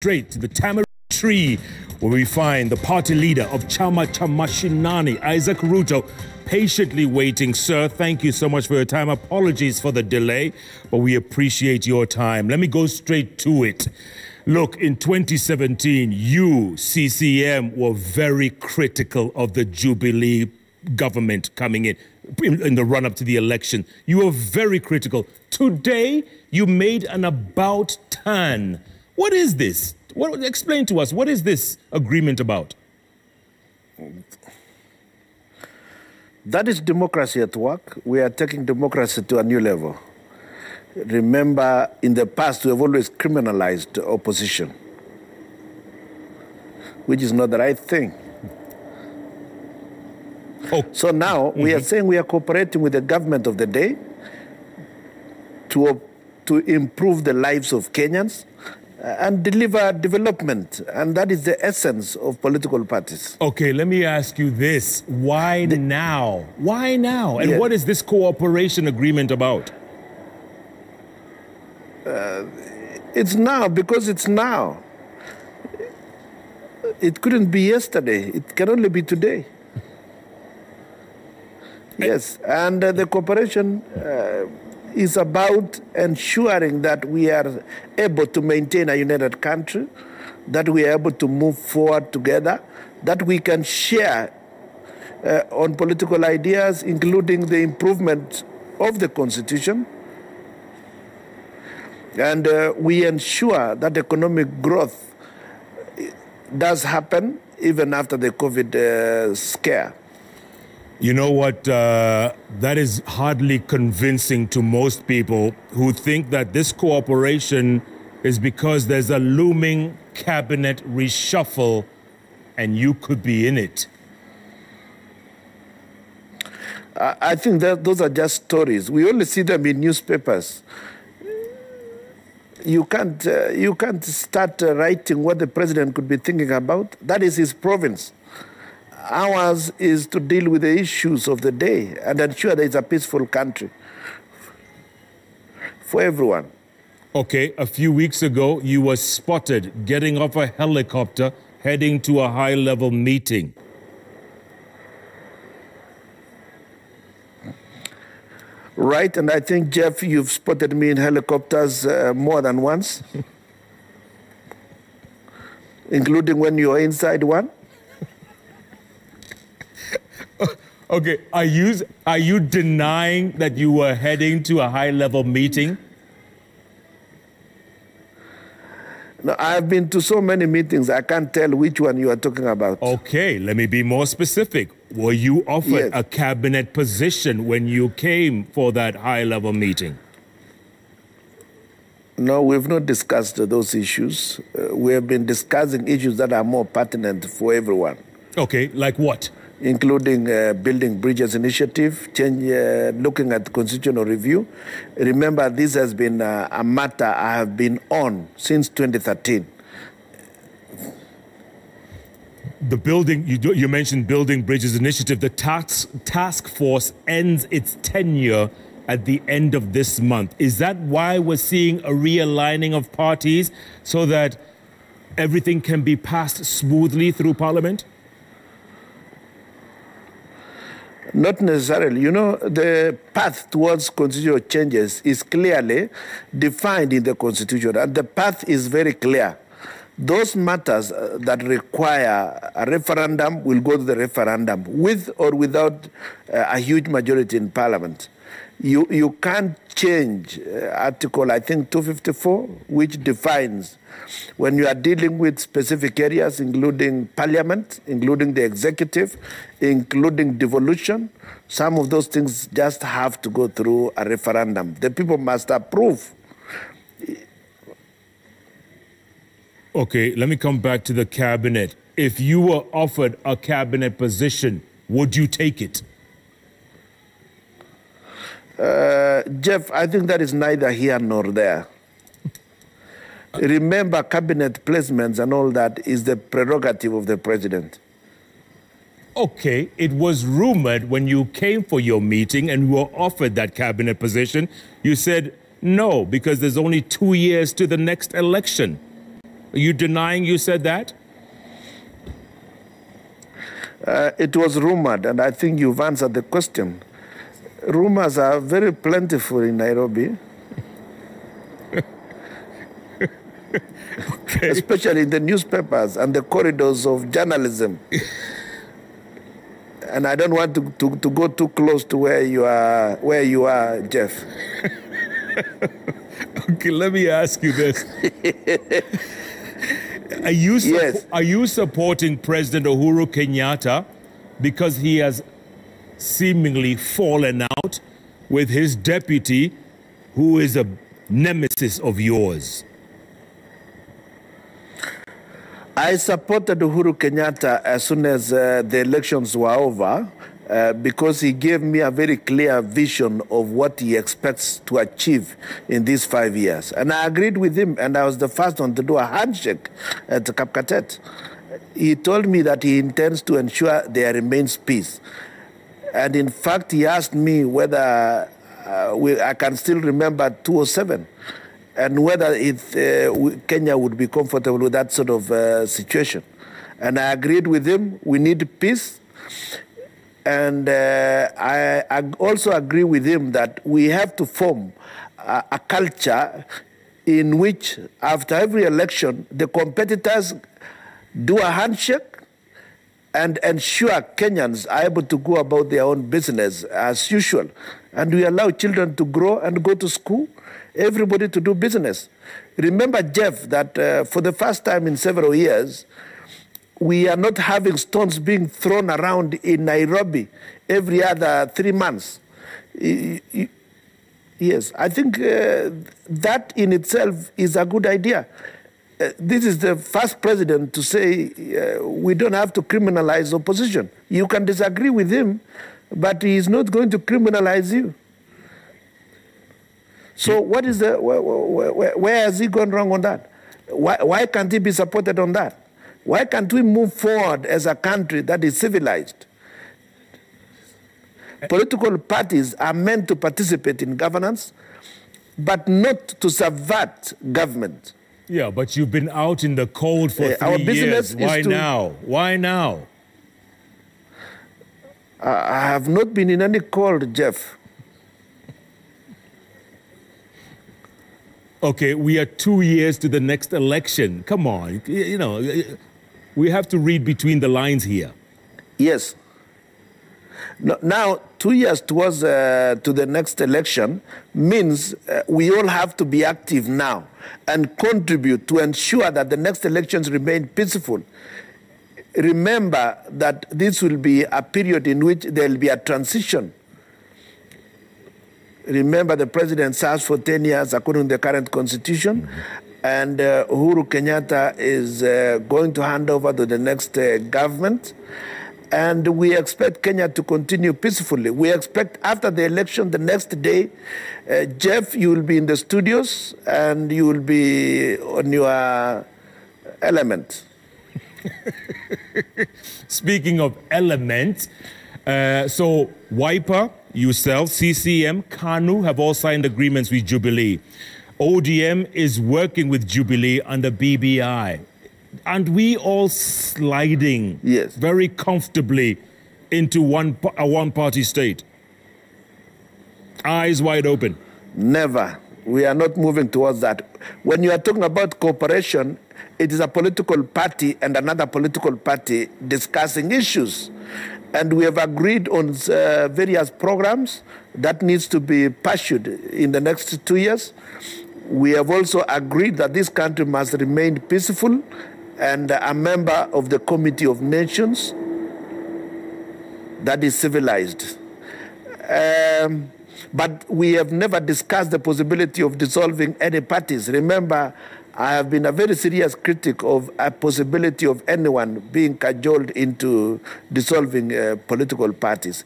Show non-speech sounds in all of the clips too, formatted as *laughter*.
straight to the tamarind tree where we find the party leader of Chama cha Mashinani, Isaac Ruto, patiently waiting. Sir, thank you so much for your time. Apologies for the delay, but we appreciate your time. Let me go straight to it. Look, in 2017, you, CCM, were very critical of the Jubilee government coming in in the run up to the election. You were very critical. Today, you made an about turn. What is this? What, explain to us, what is this agreement about? That is democracy at work. We are taking democracy to a new level. Remember, in the past, we have always criminalized opposition, which is not the right thing. Oh. So now mm -hmm. we are mm-hmm. saying we are cooperating with the government of the day to, to improve the lives of Kenyans and deliver development. And that is the essence of political parties. Okay, let me ask you this. Why the, now? Why now? And yeah. what is this cooperation agreement about? Uh, it's now because it's now. It couldn't be yesterday. It can only be today. yes, and uh, the cooperation uh, is about ensuring that we are able to maintain a united country, that we are able to move forward together, that we can share uh, on political ideas, including the improvement of the constitution. And uh, we ensure that economic growth does happen even after the COVID uh, scare. You know what? Uh, that is hardly convincing to most people who think that this cooperation is because there's a looming cabinet reshuffle and you could be in it. I think that those are just stories. We only see them in newspapers. You can't, uh, you can't start uh, writing what the president could be thinking about. That is his province. Ours is to deal with the issues of the day and ensure there is a peaceful country for everyone. Okay, a few weeks ago, you were spotted getting off a helicopter heading to a high level meeting. Right, and I think, Jeff, you've spotted me in helicopters uh, more than once, *laughs* including when you were inside one. Okay, are you are you denying that you were heading to a high level meeting? No, I've been to so many meetings, I can't tell which one you are talking about. Okay, let me be more specific. Were you offered yes. a cabinet position when you came for that high level meeting? No, we've not discussed those issues. Uh, we have been discussing issues that are more pertinent for everyone. Okay, like what? Including uh, building bridges initiative, change, uh, looking at constitutional review. Remember, this has been uh, a matter I have been on since 2013. The building, you, do, you mentioned building bridges initiative. The task, task force ends its tenure at the end of this month. Is that why we're seeing a realigning of parties so that everything can be passed smoothly through Parliament? Not necessarily. You know, the path towards constitutional changes is clearly defined in the Constitution, and the path is very clear. Those matters uh, that require a referendum will go to the referendum, with or without uh, a huge majority in Parliament you, you can't change uh, Article, I think, 254, which defines when you are dealing with specific areas, including parliament, including the executive, including devolution, some of those things just have to go through a referendum. The people must approve. Okay, let me come back to the cabinet. If you were offered a cabinet position, would you take it? Uh, Jeff, I think that is neither here nor there. Remember, cabinet placements and all that is the prerogative of the president. Okay, it was rumored when you came for your meeting and were offered that cabinet position, you said no, because there's only two years to the next election. Are you denying you said that? Uh, it was rumored, and I think you've answered the question. Rumors are very plentiful in Nairobi. okay. Especially in the newspapers and the corridors of journalism. and I don't want to, to, to go too close to where you are, where you are, Jeff. *laughs* okay, let me ask you this. are you yes. are you supporting President Uhuru Kenyatta because he has seemingly fallen out with his deputy, who is a nemesis of yours? I supported Uhuru Kenyatta as soon as uh, the elections were over uh, because he gave me a very clear vision of what he expects to achieve in these five years. And I agreed with him, and I was the first one to do a handshake at Kapkatet. He told me that he intends to ensure there remains peace. And in fact, he asked me whether uh, we, I can still remember 207 and whether it, uh, Kenya would be comfortable with that sort of uh, situation. And I agreed with him. We need peace. And uh, I, I, also agree with him that we have to form a, a culture in which, after every election, the competitors do a handshake and ensure Kenyans are able to go about their own business as usual. And we allow children to grow and go to school everybody to do business. Remember, Jeff, that uh, for the first time in several years, we are not having stones being thrown around in Nairobi every other three months. Yes, I think uh, that in itself is a good idea. Uh, this is the first president to say uh, we don't have to criminalize opposition. You can disagree with him, but he is not going to criminalize you. So what is the where, where, where, has he gone wrong on that? Why, why can't he be supported on that? Why can't we move forward as a country that is civilized? Political parties are meant to participate in governance, but not to subvert government. Yeah, but you've been out in the cold for uh, three our business years. Why to, now? Why now? I have not been in any cold, Jeff. Okay, we are two years to the next election. Come on, you know, we have to read between the lines here. Yes. Now, two years towards uh, to the next election means uh, we all have to be active now and contribute to ensure that the next elections remain peaceful. Remember that this will be a period in which there will be a transition Remember, the president serves for 10 years according to the current constitution. Mm-hmm. And uh, Uhuru Kenyatta is uh, going to hand over to the next uh, government. And we expect Kenya to continue peacefully. We expect after the election, the next day, uh, Jeff, you will be in the studios and you will be on your element. *laughs* Speaking of element, uh, so Wiper yourself, CCM, KANU have all signed agreements with Jubilee. ODM is working with Jubilee under BBI. And we all sliding yes. very comfortably into one, a one party state. Eyes wide open. Never. We are not moving towards that. When you are talking about cooperation, it is a political party and another political party discussing issues and we have agreed on uh, various programs that needs to be pursued in the next two years. We have also agreed that this country must remain peaceful and a member of the Committee of Nations that is civilized. Um, but we have never discussed the possibility of dissolving any parties. Remember, I have been a very serious critic of a possibility of anyone being cajoled into dissolving uh, political parties.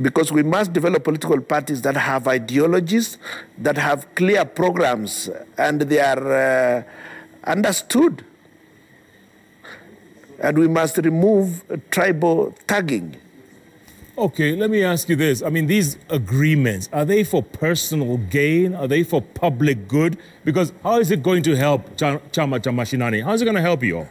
Because we must develop political parties that have ideologies, that have clear programs, and they are uh, understood. And we must remove tribal tagging. Okay, let me ask you this. I mean, these agreements, are they for personal gain? Are they for public good? Because how is it going to help Ch- Chama cha Mashinani? How is it going to help you all?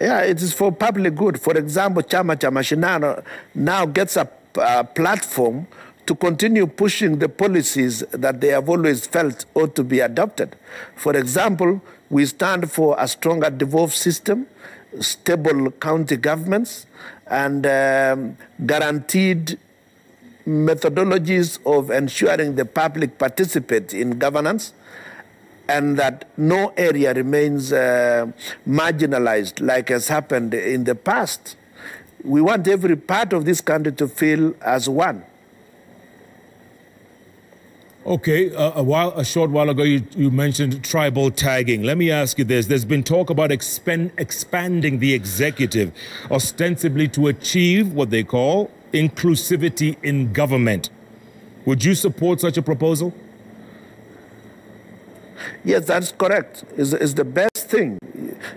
Yeah, it is for public good. For example, Chama cha Mashinani now gets a, a platform to continue pushing the policies that they have always felt ought to be adopted. For example, we stand for a stronger devolved system, stable county governments, and um, guaranteed methodologies of ensuring the public participate in governance and that no area remains uh, marginalized like has happened in the past. We want every part of this country to feel as one. Okay, uh, a while, a short while ago, you, you, mentioned tribal tagging. Let me ask you this: There's been talk about expand, expanding the executive, ostensibly to achieve what they call inclusivity in government. Would you support such a proposal? Yes, that's correct. It's, it's the best thing.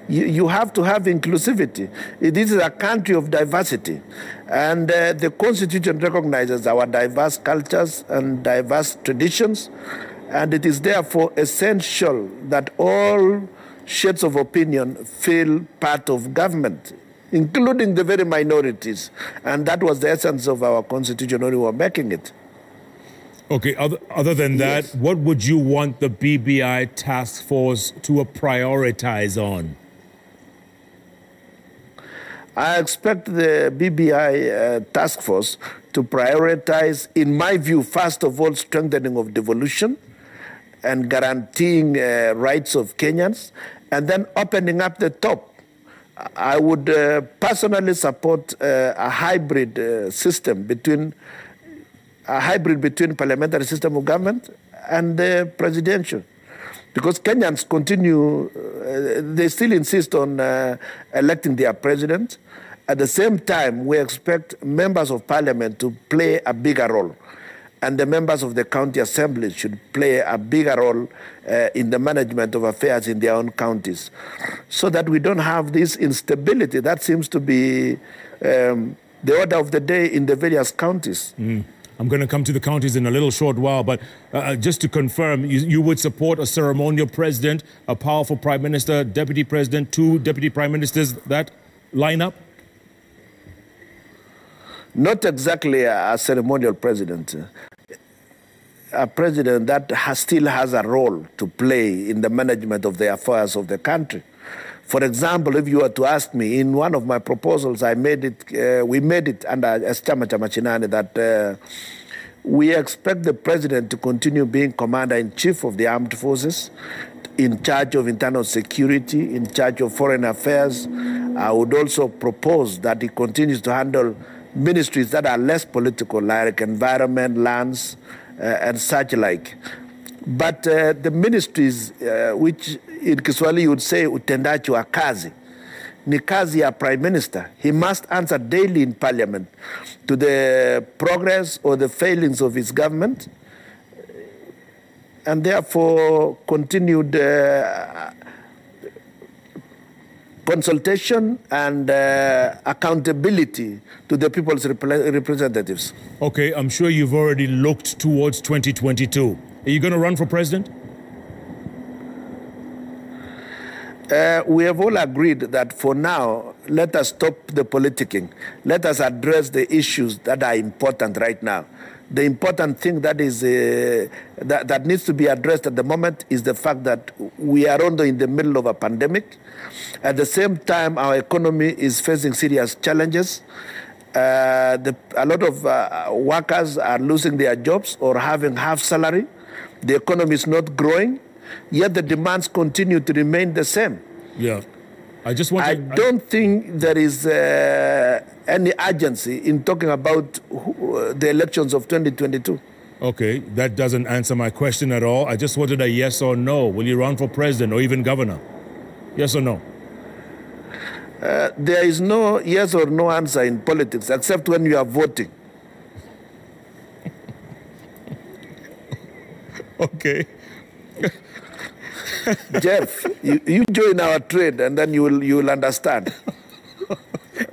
You, you have to have inclusivity. This is a country of diversity. And uh, the Constitution recognizes our diverse cultures and diverse traditions. And it is therefore essential that all shades of opinion feel part of government, including the very minorities. And that was the essence of our Constitution when we were making it. Okay, other, other than that, yes. what would you want the BBI task force to prioritize on? I expect the BBI uh, task force to prioritize, in my view, first of all, strengthening of devolution and guaranteeing uh, rights of Kenyans, and then opening up the top. I would uh, personally support uh, a hybrid uh, system between a hybrid between parliamentary system of government and the presidential. Because Kenyans continue, uh, they still insist on uh, electing their president. At the same time, we expect members of parliament to play a bigger role. And the members of the county assembly should play a bigger role uh, in the management of affairs in their own counties. So that we don't have this instability that seems to be um, the order of the day in the various counties. Mm. I'm going to come to the counties in a little short while, but uh, uh, just to confirm, you, you, would support a ceremonial president, a powerful prime minister, deputy president, two deputy prime ministers, that lineup? Not exactly a, a ceremonial president. A president that has, still has a role to play in the management of the affairs of the country. For example, if you were to ask me, in one of my proposals, I made it, uh, we made it under as Chama cha Mashinani that uh, we expect the president to continue being commander-in-chief of the armed forces, in charge of internal security, in charge of foreign affairs. I would also propose that he continues to handle ministries that are less political, like environment, lands, uh, and such like. But uh, the ministries uh, which in Kiswahili you would say utendaji wa kazi ni kazi ya prime minister. He must answer daily in parliament to the progress or the failings of his government and therefore continued uh, consultation and uh, accountability to the people's representatives. Okay, I'm sure you've already looked towards 2022. Are you going to run for president? Uh, we have all agreed that for now, let us stop the politicking. Let us address the issues that are important right now. The important thing that is uh, that, that needs to be addressed at the moment is the fact that we are under in the middle of a pandemic. At the same time, our economy is facing serious challenges. Uh, the, a lot of uh, workers are losing their jobs or having half salary. The economy is not growing, yet the demands continue to remain the same. Yeah. I just want to I don't think there is uh, any urgency in talking about who, uh, the elections of 2022. Okay, that doesn't answer my question at all. I just wanted a yes or no. Will you run for president or even governor? Yes or no? Uh, there is no yes or no answer in politics except when you are voting. Okay. *laughs* Jeff, you, you join our trade and then you will, you will understand.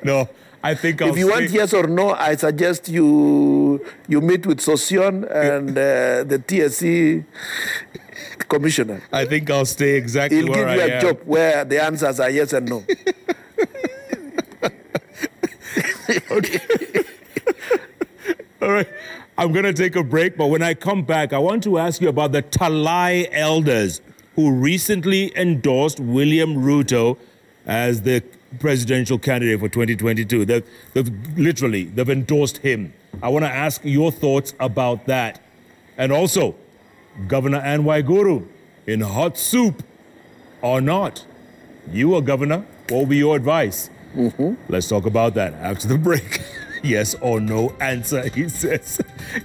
no, I think I'll if you want yes or no, I suggest you you meet with Sossion and uh, the TSC commissioner. I think I'll stay exactly He'll where give you a job where the answers are yes and no. *laughs* okay. *laughs* All right. I'm going to take a break, but when I come back, I want to ask you about the Talai elders who recently endorsed William Ruto as the presidential candidate for 2022. They've, they've literally, they've endorsed him. I want to ask your thoughts about that. And also, Governor Ann Waiguru in hot soup or not. You are governor. What will be your advice? Mm-hmm. Let's talk about that after the break. *laughs* yes or no answer, he says.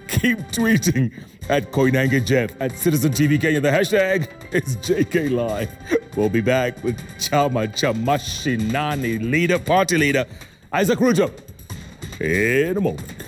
Keep tweeting at Koinange Jeff at Citizen TV Kenya. The hashtag is JK Live. We'll be back with Chama cha Mashinani leader, party leader, Isaac Ruto, in a moment.